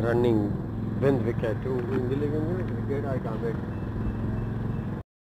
running wind wicket. Yung in the yung wicket, I can't wait.